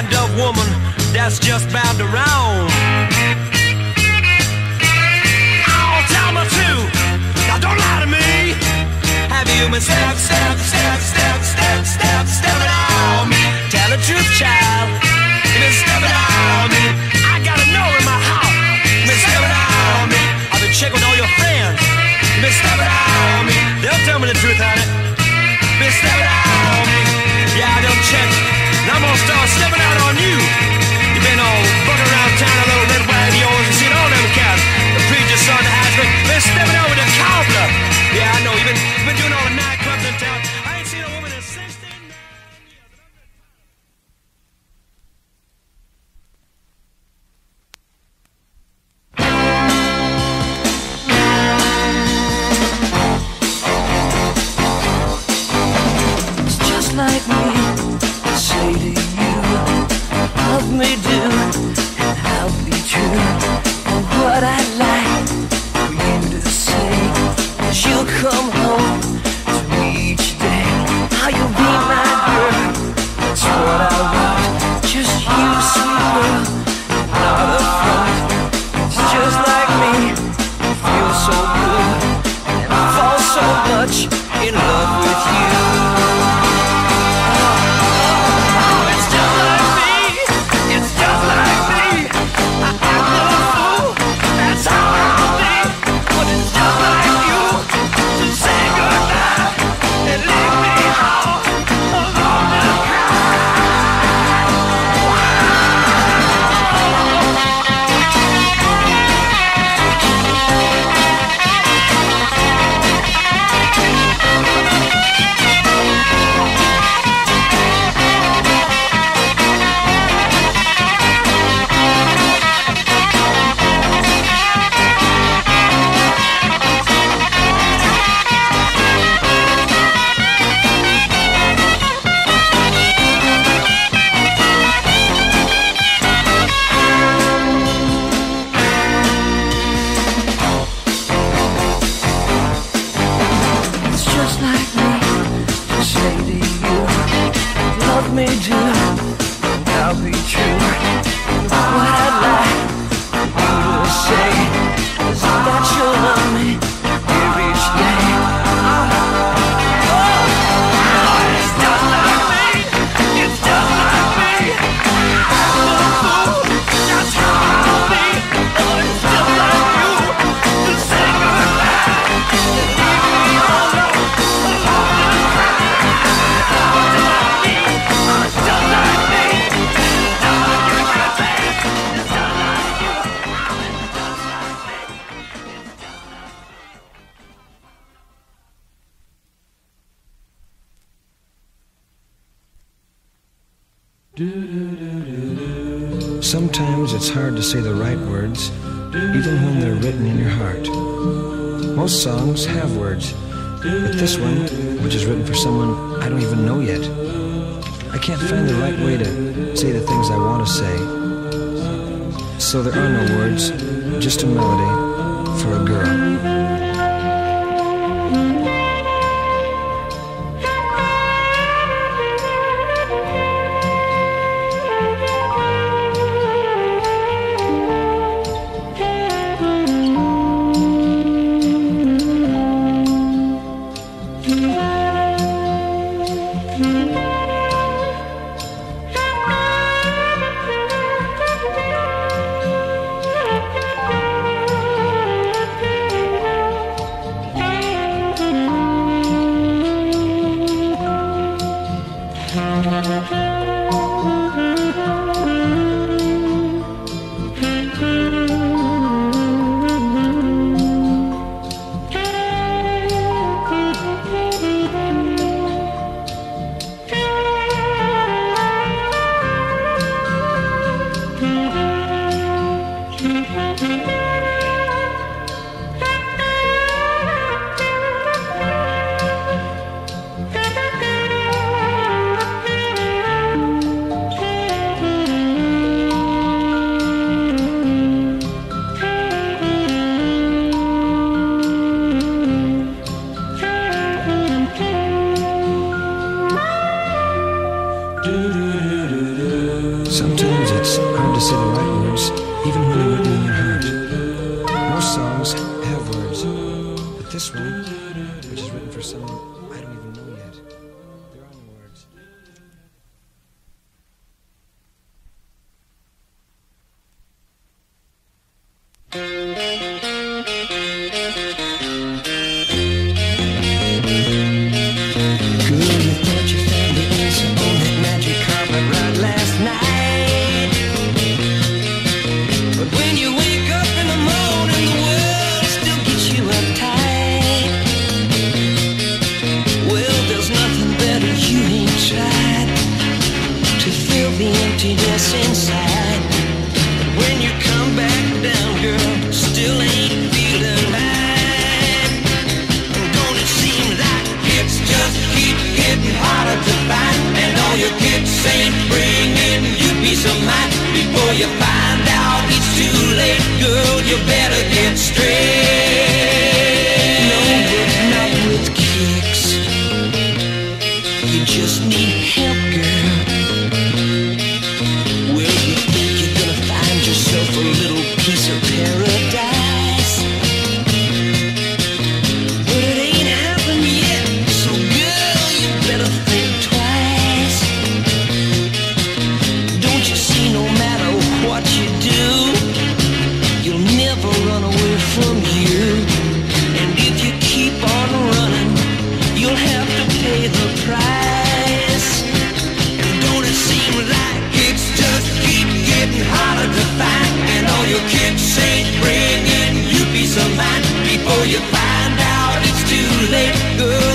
kind of woman that's just bound around. Oh, tell me too. Now don't lie to me. Have you been step, step, step, step, step, step, stepping on me? Tell the truth, child. You've been stepping on me. I gotta know in my heart. You've been stepping on me. I've been checking all your friends. You've been stepping on me. They'll tell me the truth, honey. Um, I don't even know yet. I can't find the right way to say the things I want to say. So there are no words, just a melody for a girl.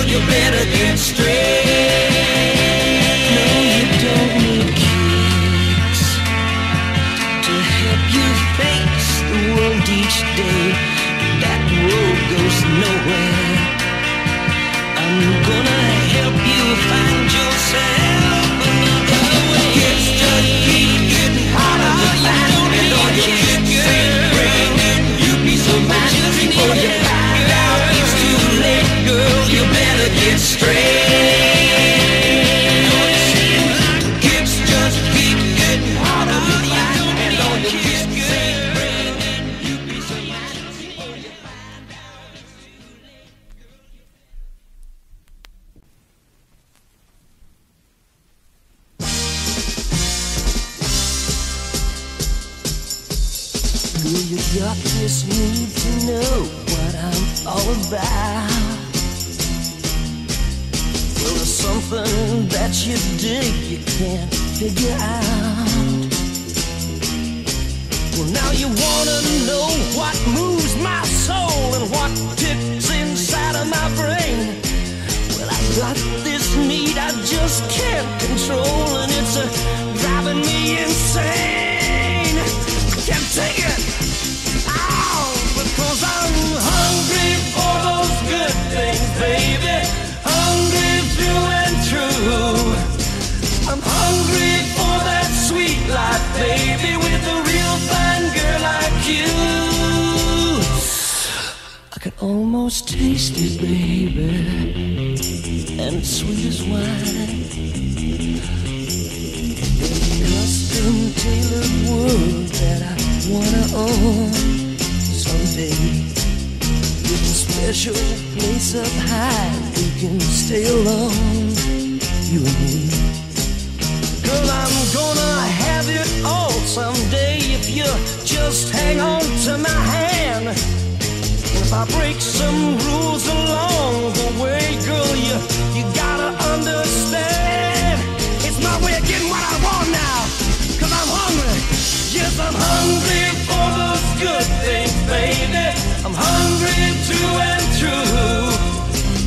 you better get straight. taste baby, and it's sweet as wine. Custom tailored world that I wanna own someday. With a special place up high, we can stay alone, you and me. Girl, I'm gonna have it all someday if you just hang on to my hand. I break some rules along the way, girl. You you gotta understand. It's my way of getting what I want now. Cause I'm hungry. Yes, I'm hungry for those good things, baby. I'm hungry to and true.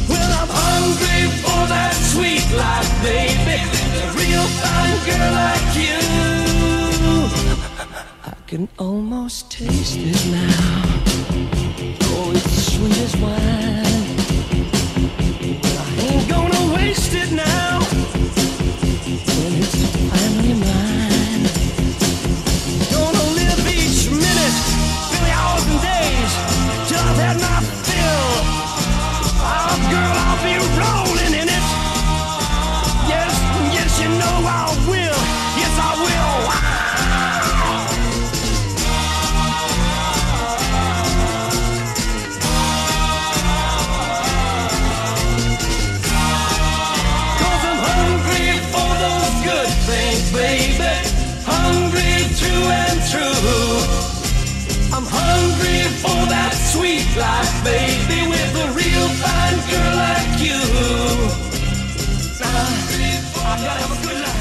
Well, I'm hungry for that sweet life, baby. A real fine girl like you. I can almost taste it now. We just wine. baby, with a real fine girl like you. I gotta have a good life.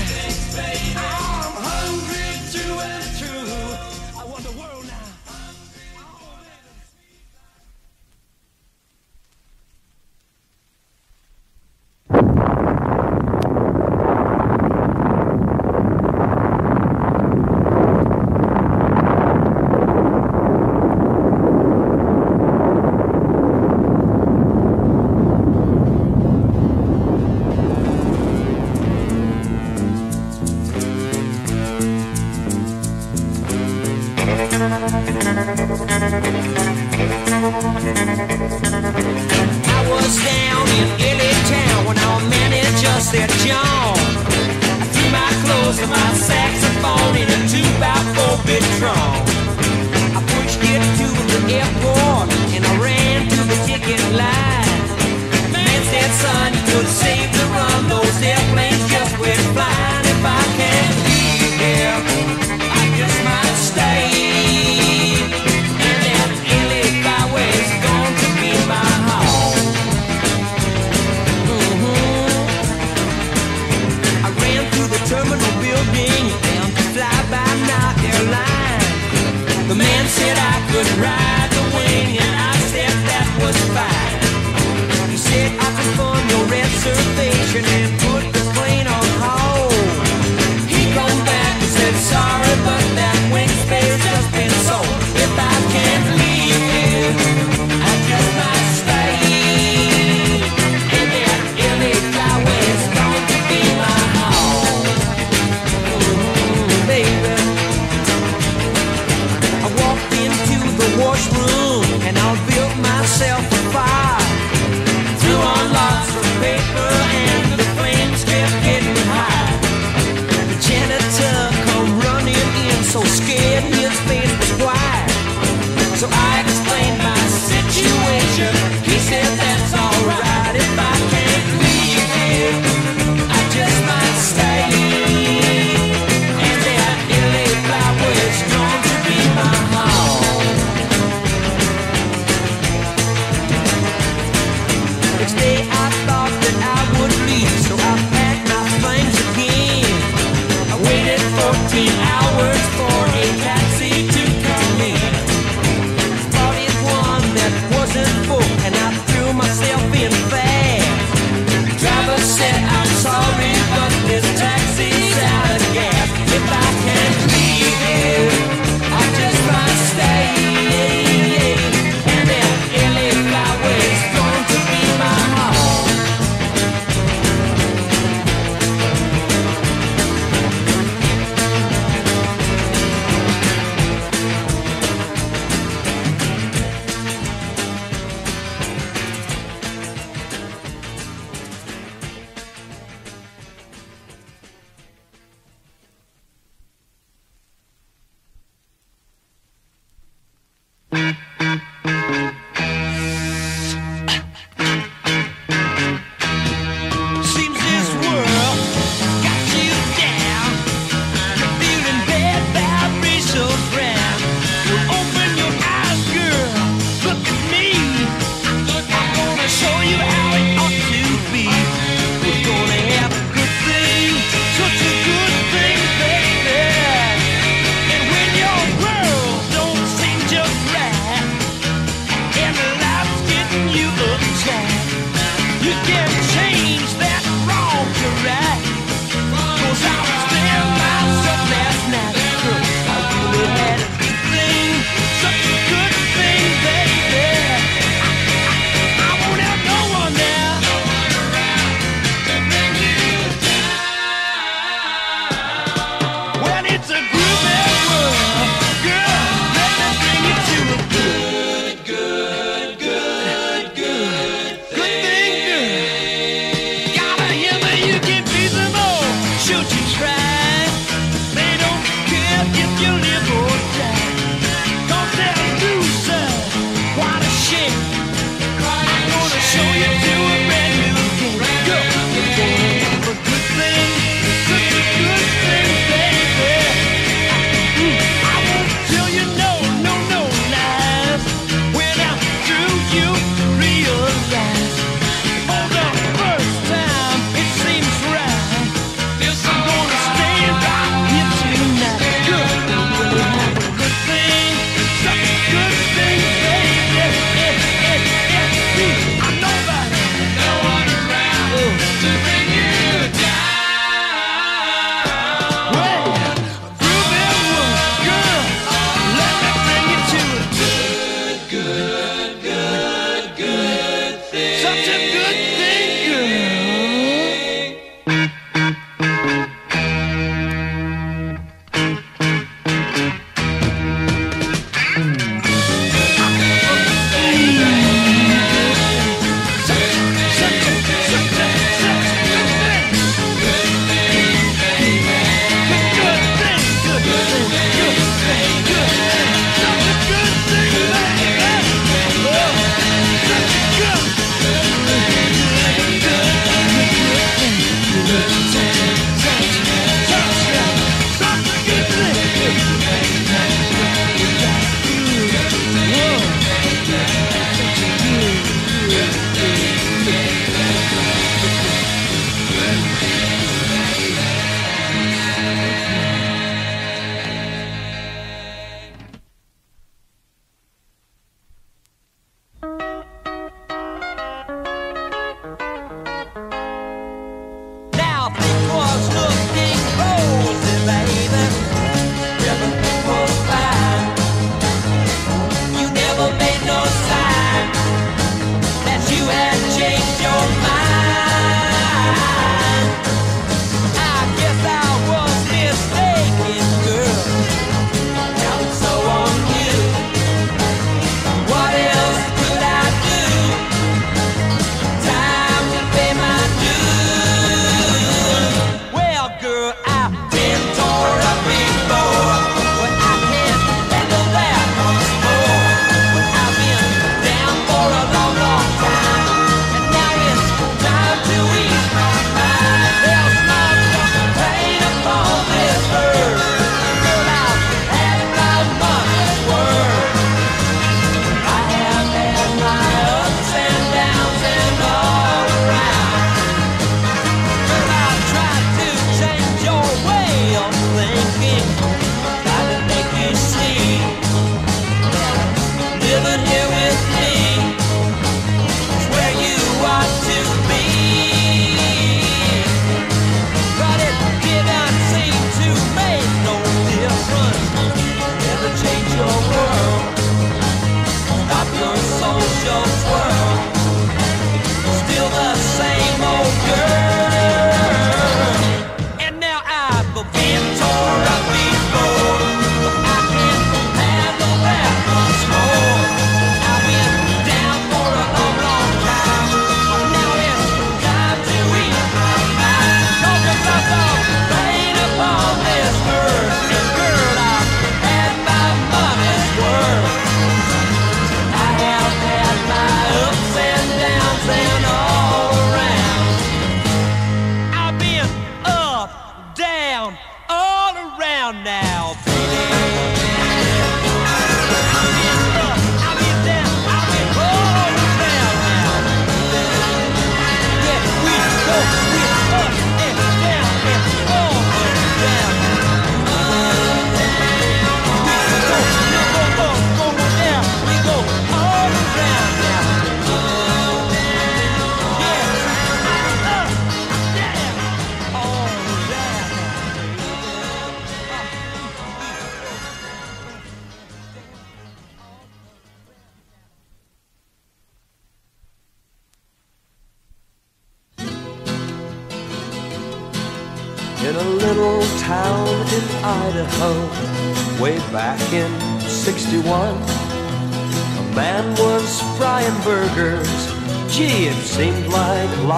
now.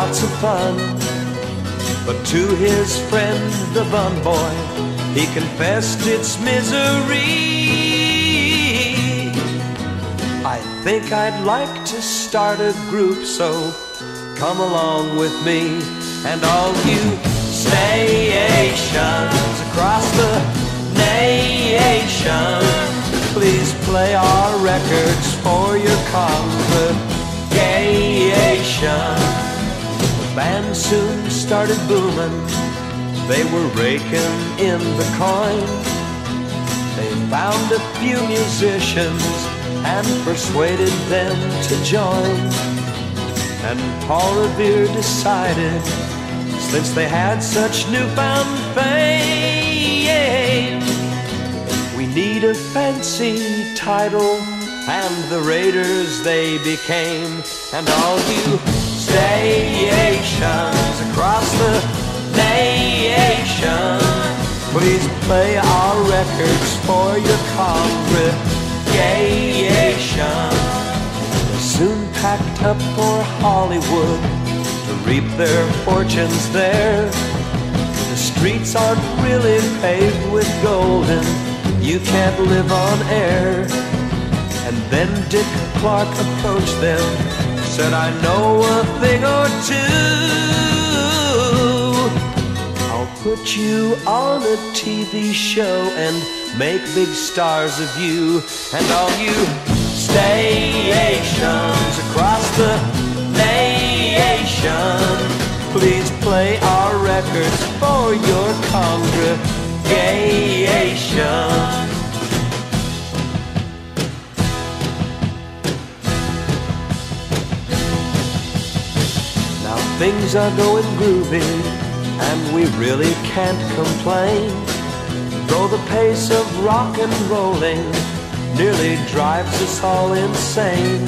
Lots of fun. But to his friend, the bun boy, he confessed its misery. I think I'd like to start a group, so come along with me and all you stations across the nation. Please play our records for your congregation. Band soon started booming. They were raking in the coin. They found a few musicians and persuaded them to join. And Paul Revere decided, since they had such newfound fame, we need a fancy title. And the Raiders they became, and all you stations across the nation, please play our records for your congregation. They soon packed up for Hollywood to reap their fortunes there. The streets aren't really paved with gold, and you can't live on air. And then Dick Clark approached them, said, I know a thing or two. I'll put you on a TV show and make big stars of you and all you stations across the nation. Please play our records for your congregation. Things are going groovy, and we really can't complain. Though the pace of rock and rolling nearly drives us all insane.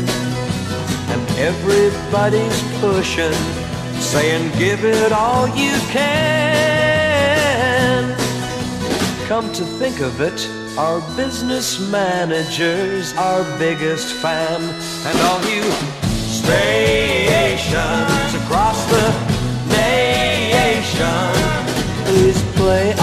And everybody's pushing, saying, Give it all you can. Come to think of it, our business manager's our biggest fan, and all you stations across the nation, please play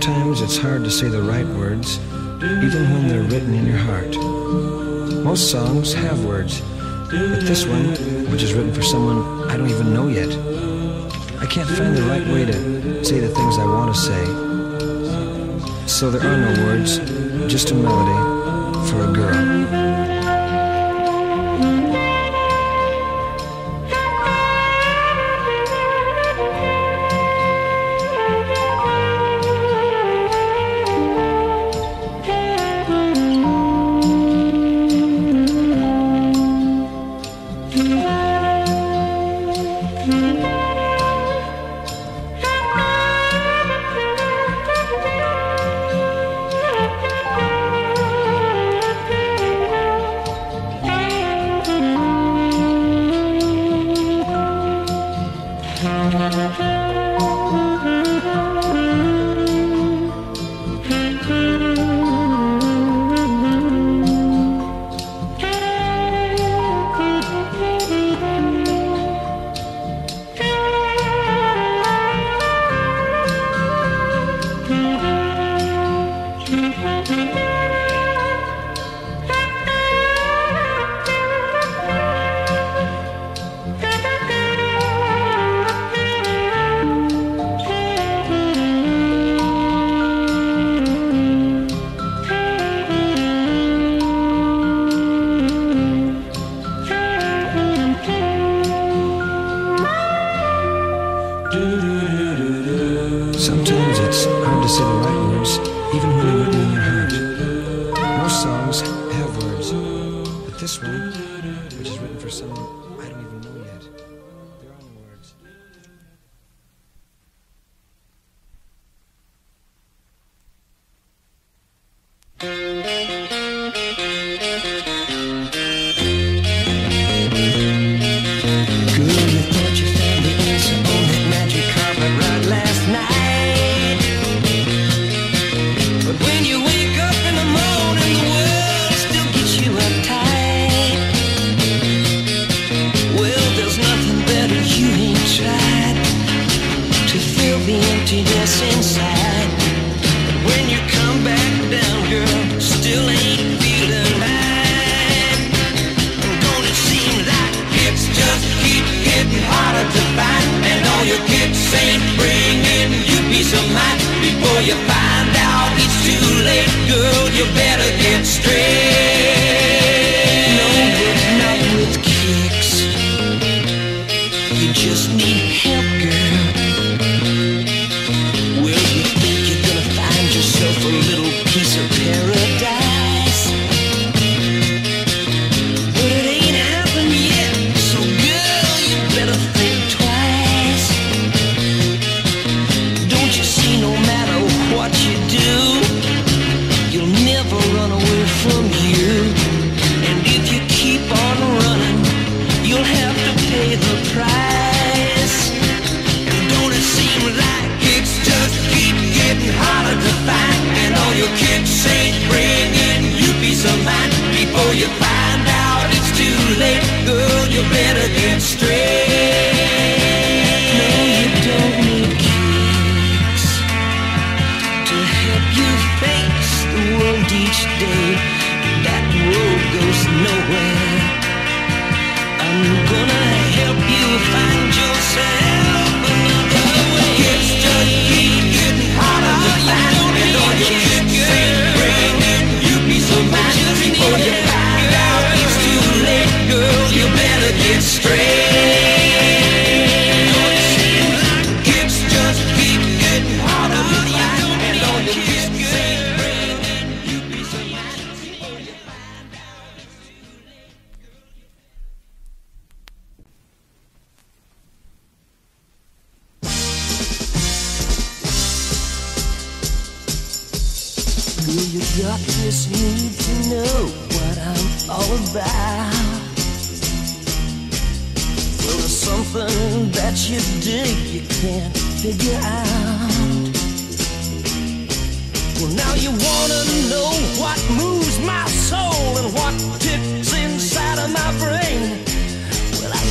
Sometimes it's hard to say the right words, even when they're written in your heart. Most songs have words, but this one, which is written for someone I don't even know yet, I can't find the right way to say the things I want to say. So there are no words, just a melody for a girl.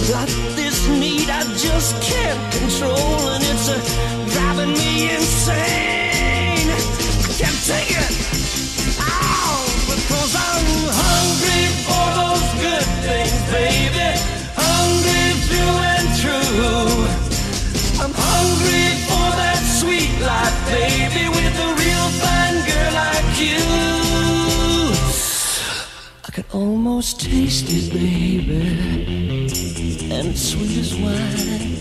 got this need I just can't control, and it's uh, driving me insane. I can't take it. Oh, because I'm hungry for those good things, baby. Hungry through and through. I'm hungry for that sweet life, baby, with a real fine girl like you. I can almost taste it, baby and it's sweet as wine.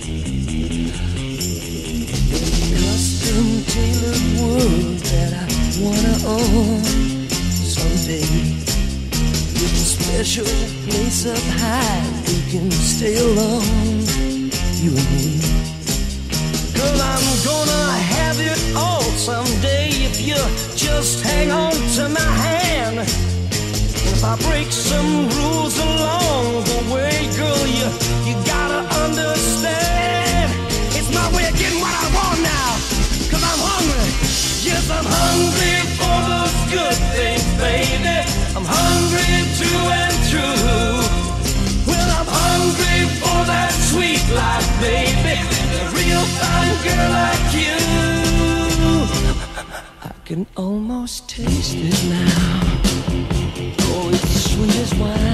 Custom tailored world that I wanna own someday. With a special place up high, we can stay alone, you and me. Girl, I'm gonna have it all someday if you just hang on to my hand. If I break some rules along the way. girl like you. I can almost taste it now. Oh, it's sweet as wine.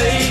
face.